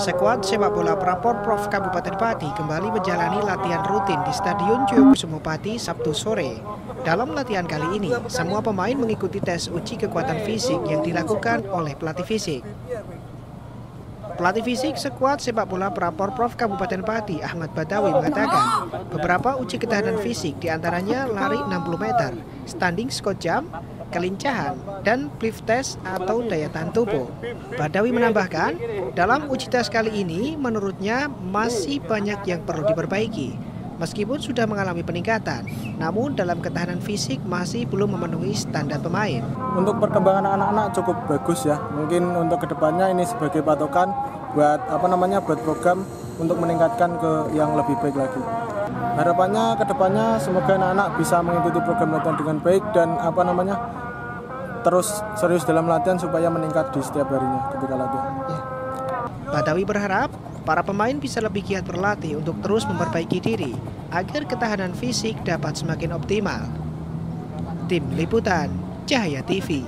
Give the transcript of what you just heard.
Sekuat sepak bola Prapor Prof Kabupaten Pati kembali menjalani latihan rutin di Stadion Joyokusumo Pati Sabtu sore. Dalam latihan kali ini, semua pemain mengikuti tes uji kekuatan fisik yang dilakukan oleh pelatih fisik. Pelatih fisik sekuat sepak bola Prapor Prof Kabupaten Pati Ahmad Badawi mengatakan beberapa uji ketahanan fisik di antaranya lari 60 meter, standing squat jump, kelincahan, dan brief test atau daya tahan tubuh. Badawi menambahkan, dalam uji tes kali ini menurutnya masih banyak yang perlu diperbaiki. Meskipun sudah mengalami peningkatan, namun dalam ketahanan fisik masih belum memenuhi standar pemain. Untuk perkembangan anak-anak cukup bagus ya. Mungkin untuk ke depannya ini sebagai patokan buat apa namanya buat program untuk meningkatkan ke yang lebih baik lagi. Harapannya ke depannya semoga anak-anak bisa mengikuti program latihan dengan baik dan apa namanya terus serius dalam latihan supaya meningkat di setiap harinya ketika latihan. Ya. Badawi berharap para pemain bisa lebih giat berlatih untuk terus memperbaiki diri agar ketahanan fisik dapat semakin optimal. Tim Liputan Cahaya TV